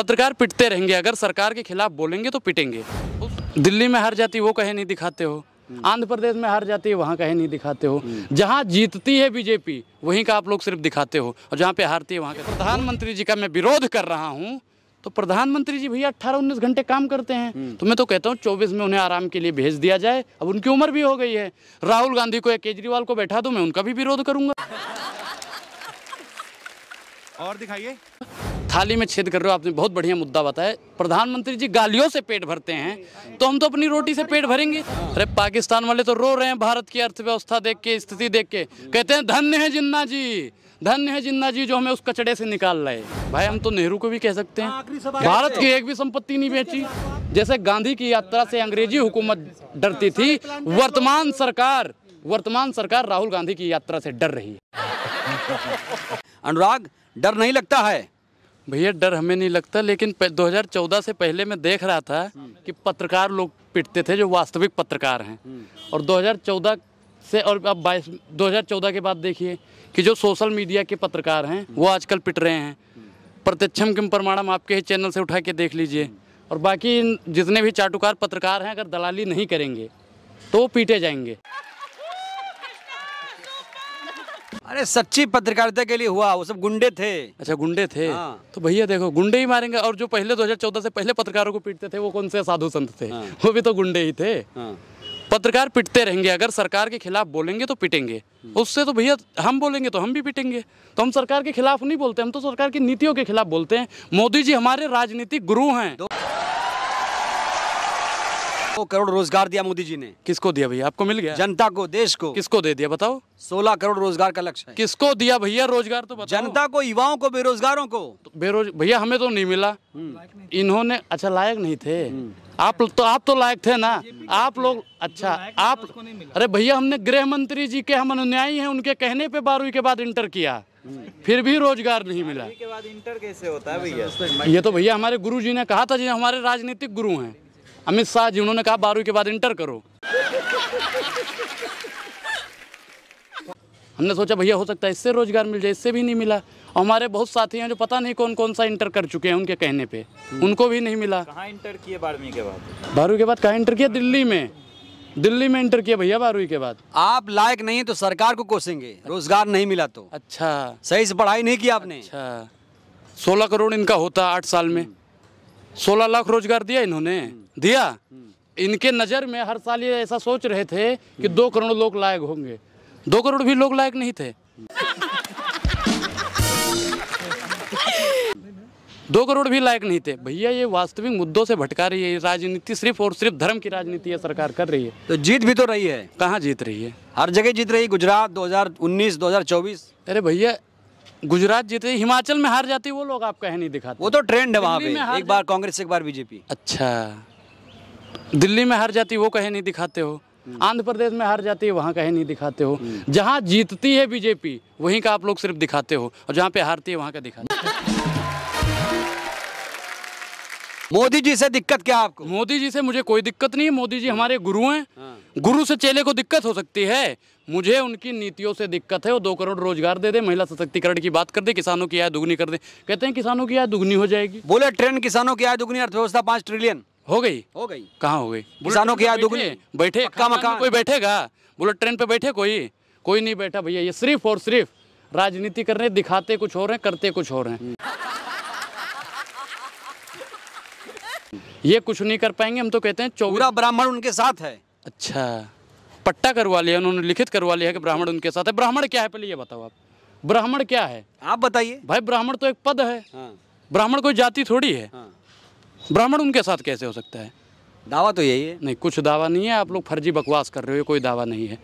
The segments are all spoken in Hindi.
पत्रकार पिटते रहेंगे अगर सरकार के खिलाफ बोलेंगे तो पिटेंगे। दिल्ली में हार जाती वो कहे नहीं दिखाते हो आंध्र प्रदेश में हार जाती है वहाँ कहे नहीं दिखाते हो। जहाँ जीतती है बीजेपी वहीं का आप लोग सिर्फ़ दिखाते हो और जहाँ पे हारती है वहाँ का। प्रधानमंत्री जी का मैं विरोध कर रहा हूँ तो प्रधानमंत्री जी भैया अट्ठारह उन्नीस घंटे काम करते हैं। तो मैं तो कहता हूँ चौबीस में उन्हें आराम के लिए भेज दिया जाए अब उनकी उम्र भी हो गई है। राहुल गांधी को या केजरीवाल को बैठा दो मैं उनका भी विरोध करूँगा। और दिखाइए। थाली में छेद कर रहे हो आपने बहुत बढ़िया मुद्दा बताया। प्रधानमंत्री जी गालियों से पेट भरते हैं तो हम तो अपनी रोटी से पेट भरेंगे। अरे पाकिस्तान वाले तो रो रहे हैं भारत की अर्थव्यवस्था देख के स्थिति देख के। कहते हैं धन्य है जिन्ना जी धन्य है जिन्ना जी जो हमें उस कचड़े से निकाल रहे भाई हम तो नेहरू को भी कह सकते हैं। भारत की एक भी संपत्ति नहीं बेची। जैसे गांधी की यात्रा से अंग्रेज़ी हुकूमत डरती थी वर्तमान सरकार वर्तमान सरकार राहुल गांधी की यात्रा से डर रही है। अनुराग डर नहीं लगता है। भैया डर हमें नहीं लगता लेकिन प- 2014 से पहले मैं देख रहा था कि पत्रकार लोग पिटते थे जो वास्तविक पत्रकार हैं। और 2014 से और अब 22 2014 के बाद देखिए कि जो सोशल मीडिया के पत्रकार हैं वो आजकल पिट रहे हैं। प्रत्यक्षम किम प्रमाणम आपके ही चैनल से उठा के देख लीजिए। और बाकी जितने भी चाटुकार पत्रकार हैं अगर दलाली नहीं करेंगे तो वो पीटे जाएँगे। अरे सच्ची पत्रकारिता के लिए हुआ वो सब गुंडे थे। अच्छा गुंडे थे? हाँ। तो भैया देखो गुंडे ही मारेंगे और जो पहले 2014 से पहले पत्रकारों को पीटते थे वो कौन से साधु संत थे? हाँ। वो भी तो गुंडे ही थे। हाँ। पत्रकार पिटते रहेंगे अगर सरकार के खिलाफ बोलेंगे तो पिटेंगे। उससे तो भैया हम बोलेंगे तो हम भी पिटेंगे। तो हम सरकार के खिलाफ नहीं बोलते हम तो सरकार की नीतियों के खिलाफ बोलते हैं। मोदी जी हमारे राजनीतिक गुरु हैं। दो करोड़ रोज़गार दिया मोदी जी ने। किसको दिया भैया? आपको मिल गया? जनता को देश को। किसको दे दिया बताओ? सोलह करोड़ रोज़गार का लक्ष्य किसको दिया भैया रोज़गार तो बताओ। जनता को युवाओं को बेरोजगारों को। तो बेरोज भैया हमें तो नहीं मिला। इन्होंने अच्छा लायक नहीं थे। आप तो आप तो लायक थे ना? आप लोग अच्छा आप अरे भैया हमने गृह मंत्री जी के हम अनुयायी हैं उनके कहने पे बारहवीं के बाद इंटर किया। फिर भी रोज़गार नहीं मिला। के बाद इंटर कैसे होता है भैया? ये तो भैया हमारे गुरु जी ने कहा था जी हमारे राजनीतिक गुरु हैं। अमित शाह जी उन्होंने कहा बारहवीं के बाद इंटर करो। हमने सोचा भैया हो सकता है इससे रोज़गार मिल जाए इससे भी नहीं मिला। और हमारे बहुत साथी हैं जो पता नहीं कौन कौन सा इंटर कर चुके हैं उनके कहने पे। उनको भी नहीं मिला। कहाँ इंटर किए बारहवीं के बाद? बारहवीं के बाद कहाँ इंटर किया? दिल्ली में। दिल्ली में इंटर किया भैया बारहवीं के बाद। आप लायक नहीं है तो सरकार को कोसेंगे। रोज़गार नहीं मिला तो। अच्छा। सही से पढ़ाई नहीं किया आपने। अच्छा। सोलह करोड़ इनका होता आठ साल में। सोलह लाख रोज़गार दिया इन्होंने। दिया? इनके नज़र में हर साल ये ऐसा सोच रहे थे कि दो करोड़ लोग लायक होंगे। दो करोड़ भी लोग लायक नहीं थे। दो करोड़ भी लायक नहीं थे। भैया ये वास्तविक मुद्दों से भटका रही है। ये राजनीति सिर्फ़ और सिर्फ़ धर्म की राजनीति है सरकार कर रही है। तो जीत भी तो रही है। कहाँ जीत रही है? हर जगह जीत रही है। गुजरात 2019 2024 अरे भैया गुजरात जीते हिमाचल में हार जाती वो लोग आपका है नहीं दिखाते। वो तो ट्रेंड है वहाँ पे। एक बार कांग्रेस एक बार बीजेपी। अच्छा। दिल्ली में हार जाती वो कहे नहीं दिखाते हो। आंध्र प्रदेश में हार जाती है वहाँ कहे नहीं दिखाते हो। जहाँ जीतती है बीजेपी वहीं का आप लोग सिर्फ़ दिखाते हो और जहाँ पे हारती है वहाँ का दिखाते हो। मोदी जी से दिक्कत क्या आपको? मोदी जी से मुझे कोई दिक्कत नहीं है मोदी जी हमारे गुरु हैं। गुरु से चेले को दिक्कत हो सकती है। मुझे उनकी नीतियों से दिक्कत है वो दो करोड़ रोज़गार दे दे महिला सशक्तिकरण की बात कर दे किसानों की आय दुगनी कर दे। कहते हैं किसानों की आय दुगनी हो जाएगी। बोले ट्रेन किसानों की आय दुगनी अर्थव्यवस्था पाँच ट्रिलियन। हो गई। हो गई। कहाँ हो गई? किसानों की आय दुगनी। बैठे? मकान। कोई बैठेगा? बुलेट ट्रेन पे बैठे कोई? कोई नहीं बैठा भैया ये सिर्फ़ और सिर्फ़ राजनीति कर रहे दिखाते कुछ और हैं करते कुछ और हैं। ये कुछ नहीं कर पाएँगे हम तो कहते हैं पूरा ब्राह्मण उनके साथ है। अच्छा। पट्टा करवा लिया उन्होंने लिखित करवा लिया कि ब्राह्मण उनके साथ है। ब्राह्मण क्या है पहले ये बताओ आप। ब्राह्मण क्या है? आप बताइए। भाई ब्राह्मण तो एक पद है। हाँ। ब्राह्मण कोई जाति थोड़ी है। हाँ। ब्राह्मण उनके साथ कैसे हो सकता है? दावा तो यही है। नहीं कुछ दावा नहीं है। आप लोग फर्जी बकवास कर रहे हो कोई दावा नहीं है।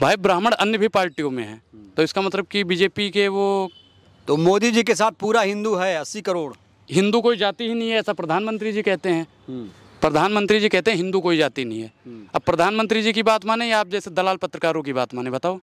भाई ब्राह्मण अन्य भी पार्टियों में है। तो इसका मतलब कि बीजेपी के वो तो मोदी जी के साथ पूरा हिंदू है अस्सी करोड़। हिंदू कोई जाति ही नहीं है ऐसा प्रधानमंत्री जी कहते हैं। प्रधानमंत्री जी कहते हैं हिंदू कोई जाति नहीं है। अब प्रधानमंत्री जी की बात माने या आप जैसे दलाल पत्रकारों की बात माने बताओ।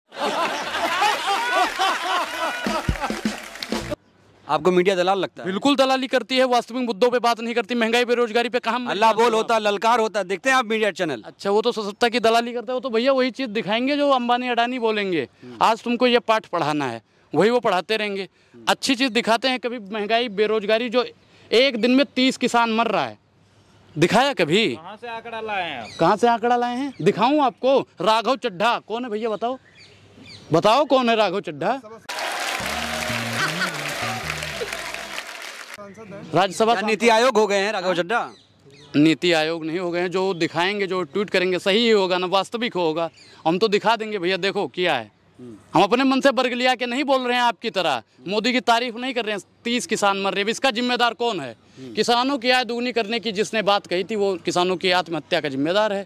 आपको मीडिया दलाल लगता है? बिल्कुल दलाली करती है वास्तविक मुद्दों पे बात नहीं करती महँगाई बेरोजगारी पे कहा अल्लाह बोल होता ललकार होता देखते हैं आप मीडिया चैनल। अच्छा वो तो सत्ता की दलाली करता है वो तो भैया वही चीज़ दिखाएँगे जो अंबानी अडानी बोलेंगे। आज तुमको ये पाठ पढ़ाना है। वही वो पढ़ाते रहेंगे। अच्छी चीज़ दिखाते हैं कभी महँगाई बेरोजगारी जो एक दिन में तीस किसान मर रहा है। दिखाया कभी? कहाँ से आंकड़ा लाए हैं आप? कहाँ से आंकड़ा लाए हैं? दिखाऊँ आपको। राघव चड्ढा। कौन है भैया बताओ? बताओ कौन है राघव चड्ढा? राज्यसभा नीति आयोग हो गए हैं राघव चड्ढा? नीति आयोग नहीं हो गए हैं। जो दिखाएँगे जो ट्वीट करेंगे सही ही होगा ना वास्तविक होगा। हम तो दिखा देंगे भैया देखो क्या है। हम अपने मन से बर्ग लिया के नहीं बोल रहे हैं आपकी तरह। मोदी की तारीफ़ नहीं कर रहे हैं तीस किसान मर रहे हैं। इसका जिम्मेदार कौन है? किसानों की आय दुगनी करने की जिसने बात कही थी वो किसानों की आत्महत्या का जिम्मेदार है।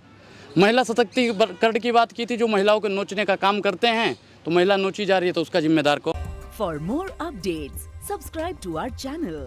महिला सशक्तिकरण की बात की थी जो महिलाओं को नोचने का काम करते हैं तो महिला नोची जा रही है तो उसका जिम्मेदार कौन? For more update subscribe to our channel,